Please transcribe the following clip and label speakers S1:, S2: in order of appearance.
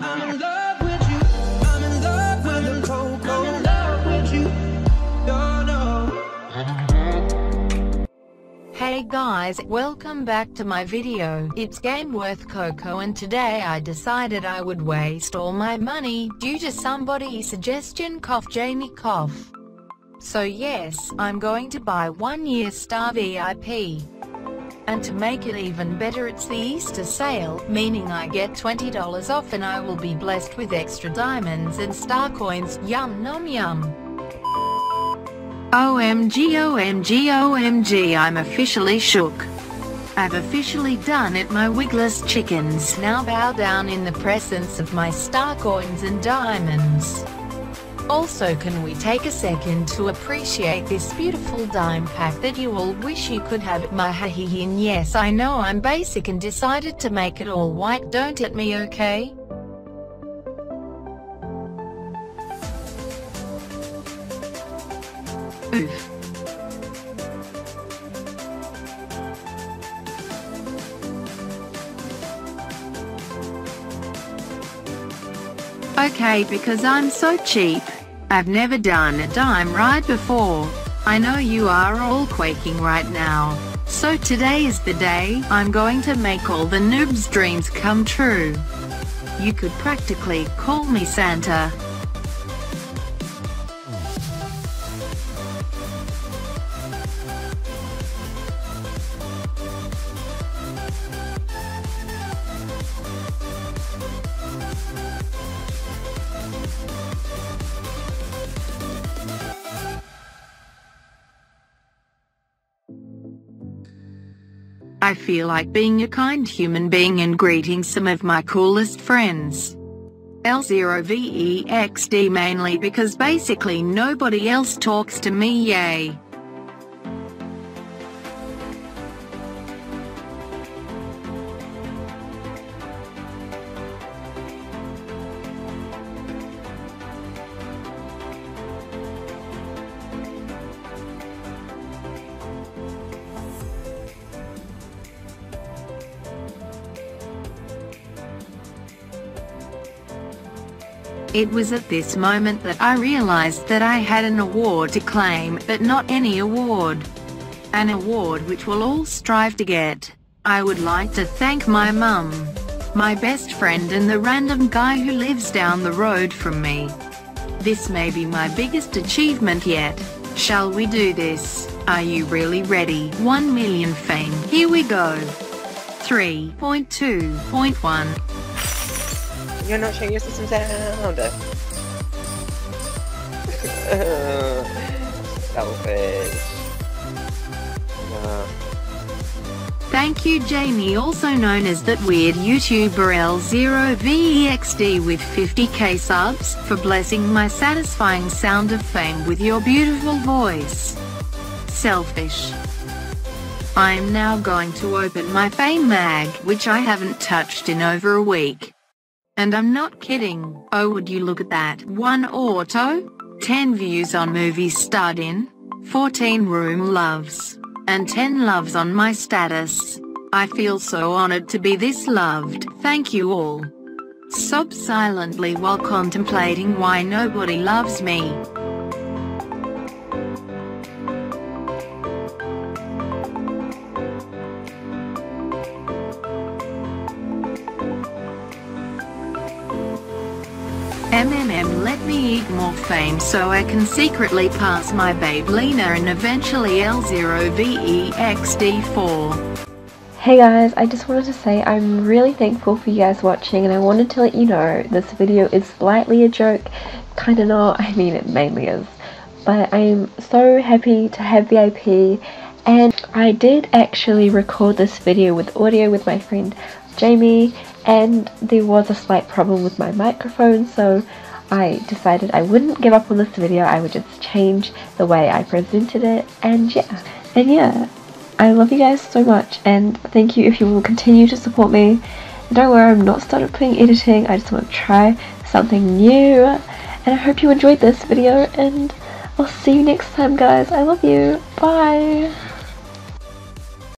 S1: Hey guys, welcome back to my video. It's Game With Coco and today I decided I would waste all my money due to somebody's suggestion cough Jamie cough. So yes, I'm going to buy one year star VIP. And to make it even better it's the Easter sale, meaning I get $20 off and I will be blessed with extra diamonds and star coins, yum nom yum. OMG OMG OMG I'm officially shook. I've officially done it my wigless chickens now bow down in the presence of my star coins and diamonds. Also can we take a second to appreciate this beautiful dime pack that you all wish you could have my hahihin yes I know I'm basic and decided to make it all white don't at me okay? Oof. Okay because I'm so cheap. I've never done a dime ride before. I know you are all quaking right now. So today is the day I'm going to make all the noobs dreams come true. You could practically call me Santa. I feel like being a kind human being and greeting some of my coolest friends. L0VEXD mainly because basically nobody else talks to me yay. It was at this moment that I realized that I had an award to claim, but not any award. An award which we'll all strive to get. I would like to thank my mum, my best friend and the random guy who lives down the road from me. This may be my biggest achievement yet. Shall we do this? Are you really ready? 1 million fame. Here we go. 3.2.1
S2: You're not showing your system sound. Selfish.
S1: Thank you Jamie also known as that weird YouTuber L0VEXD with 50k subs, for blessing my satisfying sound of fame with your beautiful voice. Selfish. I am now going to open my fame mag, which I haven't touched in over a week. And I'm not kidding, oh would you look at that, 1 auto, 10 views on movies starred in, 14 room loves, and 10 loves on my status. I feel so honored to be this loved, thank you all. Sob silently while contemplating why nobody loves me. MMM let me eat more fame so I can secretly pass my babe Lena and eventually L0VEXD4.
S3: Hey guys, I just wanted to say I'm really thankful for you guys watching and I wanted to let you know this video is slightly a joke, kinda not, I mean it mainly is. But I'm so happy to have VIP and I did actually record this video with audio with my friend Jamie and there was a slight problem with my microphone so I decided I wouldn't give up on this video, I would just change the way I presented it and yeah. And yeah, I love you guys so much and thank you if you will continue to support me. And don't worry, I'm not started putting editing, I just want to try something new. And I hope you enjoyed this video and I'll see you next time guys. I love you. Bye.